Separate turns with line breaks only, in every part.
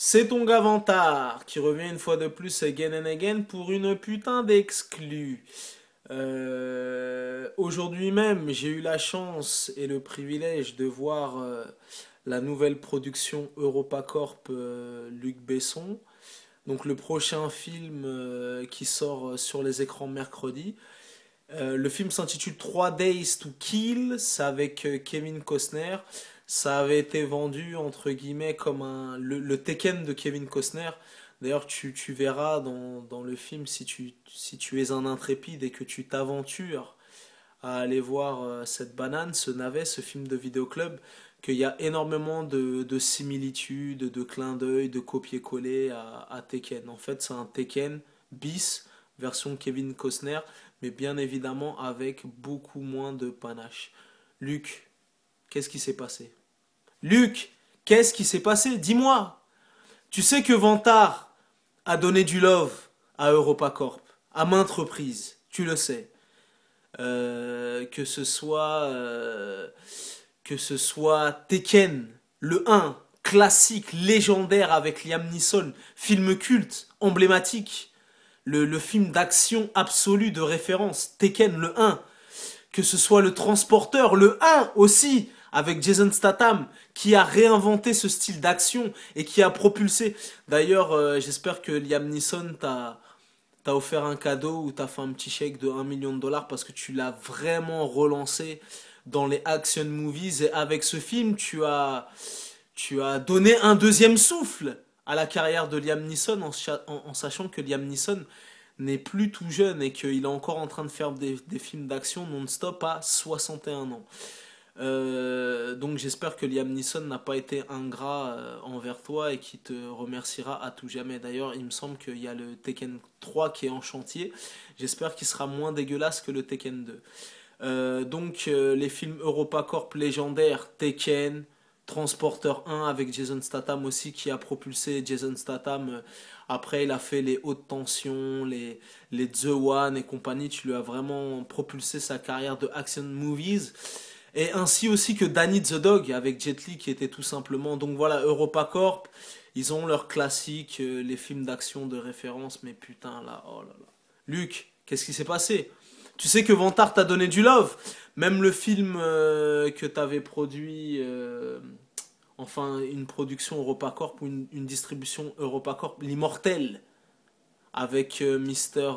C'est ton Gavantard qui revient une fois de plus again and again pour une putain d'exclu. Euh, aujourd'hui même, j'ai eu la chance et le privilège de voir euh, la nouvelle production EuropaCorp euh, Luc Besson. Donc le prochain film qui sort sur les écrans mercredi. le film s'intitule 3 Days to Kill, c'est avec Kevin Costner ça avait été vendu entre guillemets comme un le, Tekken de Kevin Costner. D'ailleurs, tu, tu verras dans, dans, le film si tu, si tu es un intrépide et que tu t'aventures à aller voir euh, cette banane, ce navet, ce film de vidéoclub, qu'il y a énormément de, de similitudes, de clins d'œil, de copier-coller à, à, Tekken. En fait, c'est un Tekken bis version Kevin Costner, mais bien évidemment avec beaucoup moins de panache. Luc, qu'est-ce qui s'est passé? Luc, qu'est-ce qui s'est passé? Dis-moi. Tu sais que Vantard a donné du love à EuropaCorp, à maintes reprises, tu le sais. Euh, que ce soit euh, que ce soit Tekken, le 1, classique, légendaire avec Liam Neeson, film culte, emblématique, le, le film d'action absolu de référence, Tekken, le 1, que ce soit le transporteur, le 1 aussi, avec Jason Statham qui a réinventé ce style d'action et qui a propulsé. D'ailleurs, euh, j'espère que Liam Neeson t'a t'a offert un cadeau ou t'as fait un petit chèque de 1 million de dollars parce que tu l'as vraiment relancé dans les action movies et avec ce film, tu as tu as donné un deuxième souffle à la carrière de Liam Neeson en, sachant que Liam Neeson n'est plus tout jeune et qu'il est encore en train de faire des films d'action non-stop à 61 ans. Euh, donc j'espère que Liam Neeson n'a pas été ingrat euh, envers toi et qui te remerciera à tout jamais. D'ailleurs, il me semble qu'il y a le Tekken 3 qui est en chantier. J'espère qu'il sera moins dégueulasse que le Tekken 2. Euh, donc les films EuropaCorp légendaires, Tekken, Transporter 1 avec Jason Statham aussi qui a propulsé Jason Statham. Après, il a fait les hautes tensions, les, les The One et compagnie. Tu lui as vraiment propulsé sa carrière de action movies. Et ainsi aussi que Danny the Dog avec Jet Li qui était tout simplement. Donc voilà, EuropaCorp, ils ont leurs classiques, euh, les films d'action de référence, mais putain là, oh là là. Luc, qu'est-ce qui s'est passé? Tu sais que Vantard t'a donné du love. Même le film euh, que t'avais produit, euh, enfin une production EuropaCorp ou une, une distribution EuropaCorp, L'Immortel, avec Mister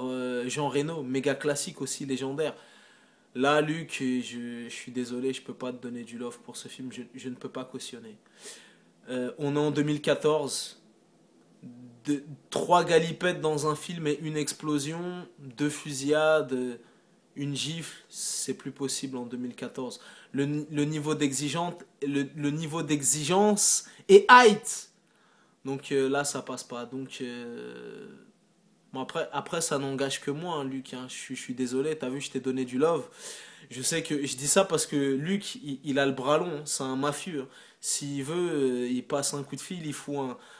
Jean Reno, méga classique aussi, légendaire. Là, Luc, je, suis désolé, je peux pas te donner du love pour ce film, je, ne peux pas cautionner. Euh, on est en 2014, trois galipettes dans un film et une explosion, deux fusillades, une gifle, c'est plus possible en 2014. Le, niveau d'exigence, le, est height. Donc euh, là, ça passe pas. Donc euh, Après, après ça n'engage que moi, hein, Luc. Hein. Je, suis désolé, t'as vu, je t'ai donné du love. Je sais que je dis ça parce que Luc, il, a le bras long, hein. c'est un mafieux. S'il veut, euh, il passe un coup de fil, il fout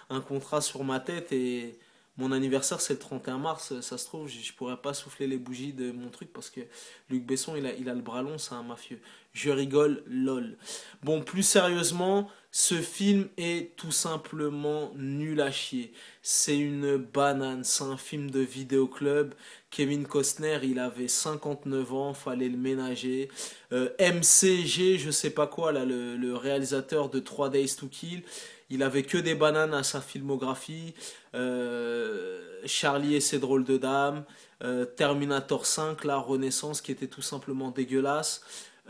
un, contrat sur ma tête et mon anniversaire c'est le 31 mars. Ça se trouve, je, je, pourrais pas souffler les bougies de mon truc parce que Luc Besson, il a, il a le bras long, c'est un mafieux. Je rigole, lol. Bon, plus sérieusement, ce film est tout simplement nul à chier. C'est une banane, c'est un film de vidéoclub. Kevin Costner, il avait 59 ans, fallait le ménager. Euh, MCG, je sais pas quoi, là, le, réalisateur de 3 Days to Kill, il avait que des bananes à sa filmographie. Euh, Charlie et ses drôles de dames. Euh, Terminator 5, la Renaissance, qui était tout simplement dégueulasse.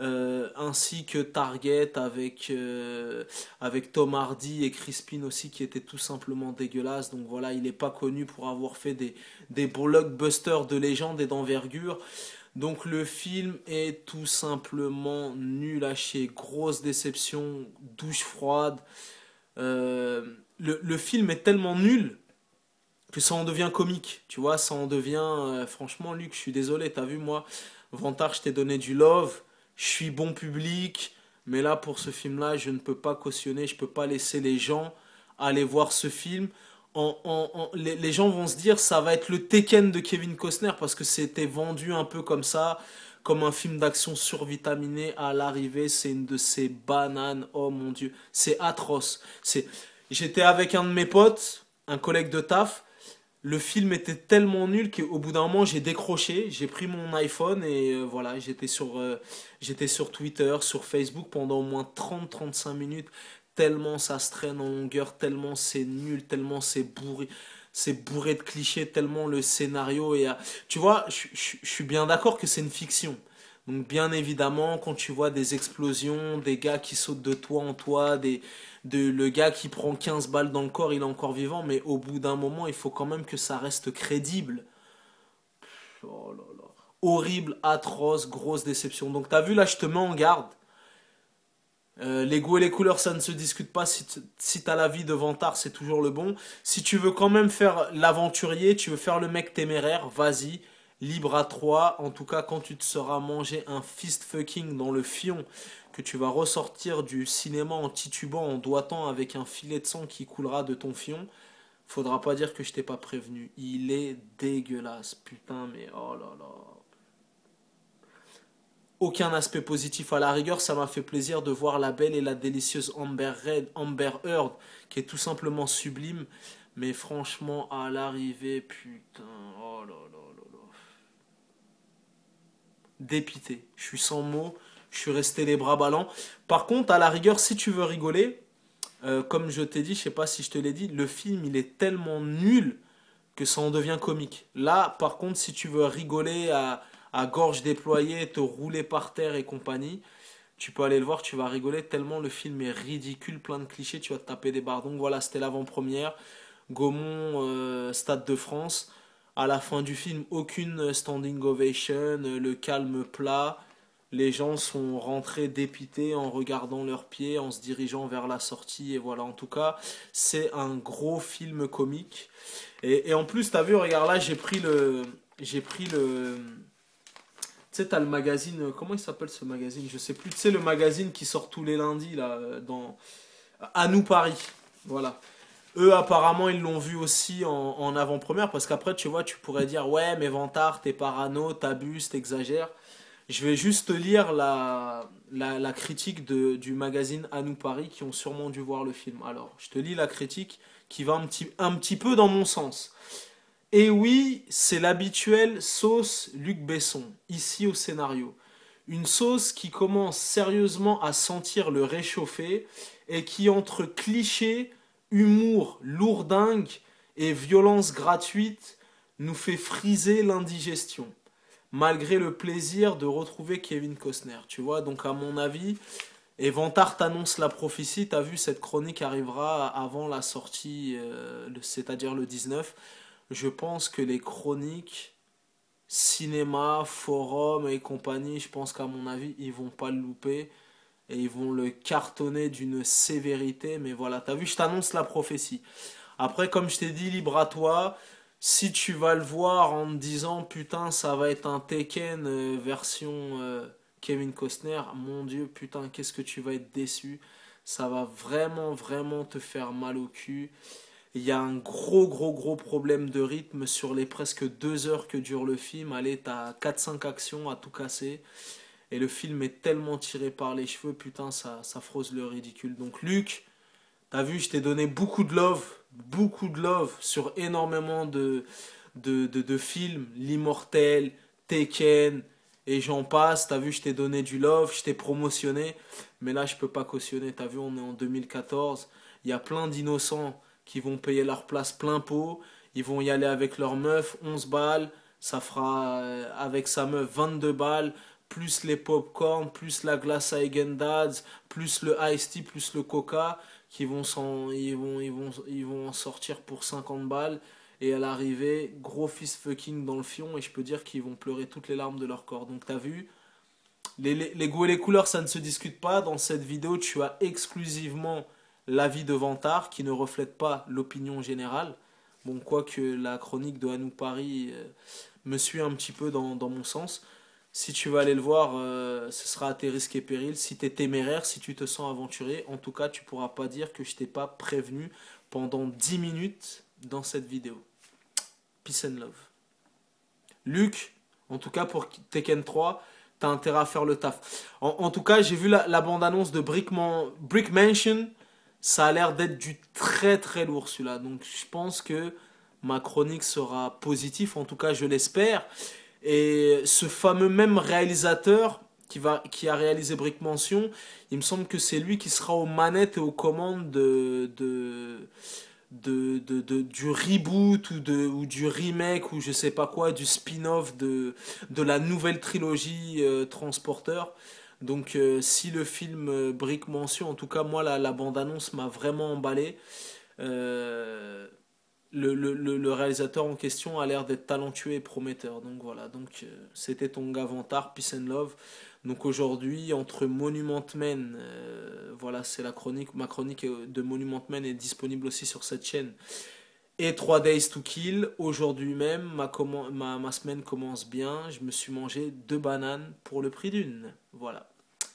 Euh, ainsi que Target avec, euh, avec Tom Hardy et Crispin aussi qui était tout simplement dégueulasse. Donc voilà, il n'est pas connu pour avoir fait des, des blockbusters de légende et d'envergure. Donc le film est tout simplement nul à chier, grosse déception, douche froide. Euh, le, le, film est tellement nul que ça en devient comique, tu vois, ça en devient... franchement Luc, je suis désolé, t'as vu moi, Vantard, je t'ai donné du love je suis bon public, mais là pour ce film-là, je ne peux pas cautionner, je ne peux pas laisser les gens aller voir ce film. Les, gens vont se dire ça va être le Tekken de Kevin Costner parce que c'était vendu un peu comme ça, comme un film d'action survitaminé. À l'arrivée, c'est une de ces bananes. Oh mon dieu, c'est atroce. J'étais avec un de mes potes, un collègue de taf. Le film était tellement nul qu'au bout d'un moment, j'ai décroché. J'ai pris mon iPhone et euh, voilà, j'étais sur, euh, sur Twitter, sur Facebook pendant au moins 30-35 minutes. Tellement ça se traîne en longueur, tellement c'est nul, tellement c'est bourré c'est bourré de clichés tellement le scénario est... Tu vois, je suis bien d'accord que c'est une fiction. Donc bien évidemment, quand tu vois des explosions, des gars qui sautent de toit en de, le gars qui prend 15 balles dans le corps, il est encore vivant, mais au bout d'un moment, il faut quand même que ça reste crédible. Oh. Horrible, atroce, grosse déception. Donc t'as vu là, je te mets en garde. Euh, les goûts et les couleurs, ça ne se discute pas. Si, si t'as la vie de Vantard, c'est toujours le bon. Si tu veux quand même faire l'aventurier, tu veux faire le mec téméraire, vas-y libre à trois. En tout cas, quand tu te seras mangé un fist fucking dans le fion, que tu vas ressortir du cinéma en titubant, en doigtant avec un filet de sang qui coulera de ton fion, faudra pas dire que je t'ai pas prévenu. Il est dégueulasse, putain, mais oh là là. Aucun aspect positif à la rigueur, ça m'a fait plaisir de voir la belle et la délicieuse Amber Red, Amber Heard, qui est tout simplement sublime. Mais franchement, à l'arrivée, putain, oh là là dépité. Je suis sans mots, je suis resté les bras ballants. Par contre, à la rigueur, si tu veux rigoler, euh, comme je t'ai dit, je sais pas si je te l'ai dit, le film il est tellement nul que ça en devient comique. Là, par contre, si tu veux rigoler à, gorge déployée, te rouler par terre et compagnie, tu peux aller le voir, tu vas rigoler tellement le film est ridicule, plein de clichés, tu vas te taper des barres. Donc voilà, c'était l'avant-première. Gaumont, euh, Stade de France. À la fin du film, aucune standing ovation, le calme plat. Les gens sont rentrés dépités en regardant leurs pieds, en se dirigeant vers la sortie. Et voilà, en tout cas, c'est un gros film comique. Et, en plus, t'as vu, regarde là, j'ai pris le. J'ai pris le. Tu sais, t'as le magazine. Comment il s'appelle ce magazine? Je sais plus. Tu sais, le magazine qui sort tous les lundis, là, dans. À nous Paris. Voilà. Eux, apparemment, ils l'ont vu aussi en, avant-première, parce qu'après, tu vois, tu pourrais dire, ouais, mais Vantard, t'es parano, t'abuses, t'exagères. Je vais juste lire la, la, critique de, du magazine À nous Paris, qui ont sûrement dû voir le film. Alors, je te lis la critique qui va un petit, un petit peu dans mon sens. Et oui, c'est l'habituelle sauce Luc Besson, ici au scénario. Une sauce qui commence sérieusement à sentir le réchauffer et qui entre clichés humour lourdingue et violence gratuite nous fait friser l'indigestion, malgré le plaisir de retrouver Kevin Costner. Tu vois, donc à mon avis, et Vantart annonce la prophétie, t'as vu, cette chronique arrivera avant la sortie, euh, c'est-à-dire le 19. Je pense que les chroniques, cinéma, forum et compagnie, je pense qu'à mon avis, ils vont pas le louper et ils vont le cartonner d'une sévérité. Mais voilà, t'as vu, je t'annonce la prophétie. Après, comme je t'ai dit, libre à toi. Si tu vas le voir en te disant putain, ça va être un Tekken euh, version euh, Kevin Costner, mon dieu, putain, qu'est-ce que tu vas être déçu. Ça va vraiment, vraiment te faire mal au cul. Il y a un gros, gros, gros problème de rythme sur les presque deux heures que dure le film. Allez, t'as 4-5 actions à tout casser. Et le film est tellement tiré par les cheveux, putain, ça, ça frose le ridicule. Donc, Luc, t'as vu, je t'ai donné beaucoup de love, beaucoup de love sur énormément de, de, de, films. L'immortel, Tekken, et j'en passe. T'as vu, je t'ai donné du love, je t'ai promotionné. Mais là, je peux pas cautionner. T'as vu, on est en 2014. Il y a plein d'innocents qui vont payer leur place plein pot. Ils vont y aller avec leur meuf, 11 balles. Ça fera euh, avec sa meuf 22 balles plus les pop-corn, plus la glace à Dads, plus le iced tea, plus le coca, qui vont, en sortir pour 50 balles. Et à l'arrivée, gros fist fucking dans le fion, et je peux dire qu'ils vont pleurer toutes les larmes de leur corps. Donc t'as vu, les, goûts et les couleurs, ça ne se discute pas. Dans cette vidéo, tu as exclusivement l'avis de Vantard, qui ne reflète pas l'opinion générale. Bon, quoique la chronique de Hanou Paris euh, me suit un petit peu dans mon sens. Si tu vas aller le voir, euh, ce sera à tes risques et périls. Si tu es téméraire, si tu te sens aventuré, en tout cas, tu pourras pas dire que je t'ai pas prévenu pendant 10 minutes dans cette vidéo. Peace and love. Luc, en tout cas pour Tekken 3, tu as intérêt à faire le taf. En, tout cas, j'ai vu la, bande-annonce de Brick, Brick Mansion. ça a l'air d'être du très très lourd celui-là. Donc je pense que ma chronique sera positive, en tout cas je l'espère. Et ce fameux même réalisateur qui, va, qui a réalisé Brick Mansion, il me semble que c'est lui qui sera aux manettes et aux commandes de, de, de, du reboot ou, de, ou du remake ou je sais pas quoi, du spin-off de, de la nouvelle trilogie euh, Transporteur. Donc euh, si le film euh, Brick Mansion, en tout cas moi la, la bande-annonce m'a vraiment emballé. Euh, le, réalisateur en question a l'air d'être talentueux et prometteur. Donc voilà, donc c'était ton Gavantar, Peace and Love. Donc aujourd'hui, entre Monument Men, voilà, c'est la chronique, ma chronique de Monument Men est disponible aussi sur cette chaîne. Et 3 Days to Kill, aujourd'hui même, ma, ma, ma semaine commence bien. Je me suis mangé deux bananes pour le prix d'une. Voilà.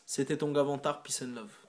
C'était ton Gavantar, Peace and Love.